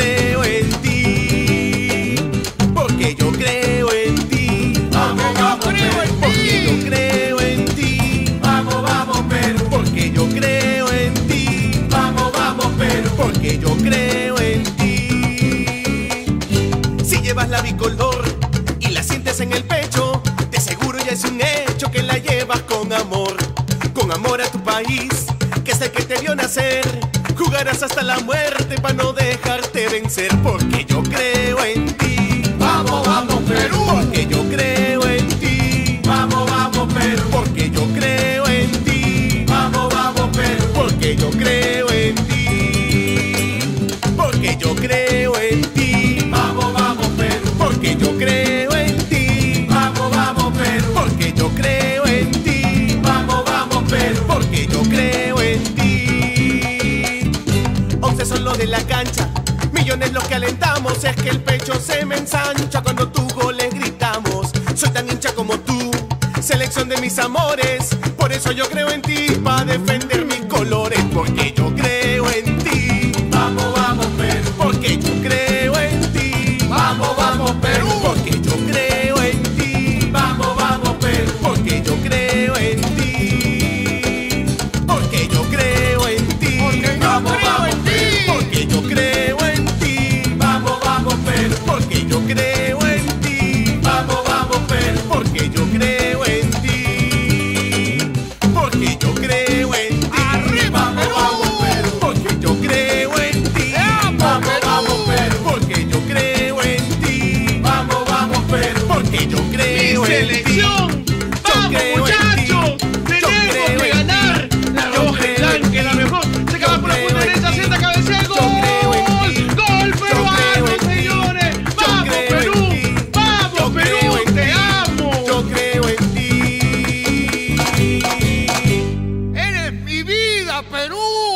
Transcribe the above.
creo en ti, porque yo creo en ti. Vamos, vamos, creo porque yo creo en ti. Vamos, vamos, Perú, porque yo creo en ti. Vamos, vamos, Perú, porque yo creo en ti. Si llevas la bicolor y la sientes en el pecho, te seguro ya es un hecho que la llevas con amor, con amor a tu país, que es el que te vio nacer. Jugarás hasta la muerte para no vencer, porque yo creo en ti. Vamos, vamos, Perú. Porque yo creo en ti. Vamos, vamos, Perú. Porque yo creo en ti. Vamos, vamos, Perú. Porque yo creo en ti. Porque yo creo en ti. Vamos, vamos, Perú. Porque yo creo en ti. Vamos, vamos, Perú. Porque yo creo en ti. Vamos, vamos, Perú. Porque yo creo en ti. Once son los de la cancha. Millones los que alentamos. Es que el pecho se me ensancha cuando tú goles gritamos. Soy tan hincha como tú. Selección de mis amores. Por eso yo creo en ti. Para defender Perú!